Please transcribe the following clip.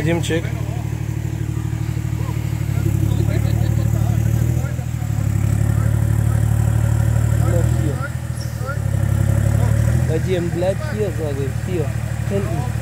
Będziemy check. Bei dir im Blatt hier, sage ich, hier, hinten.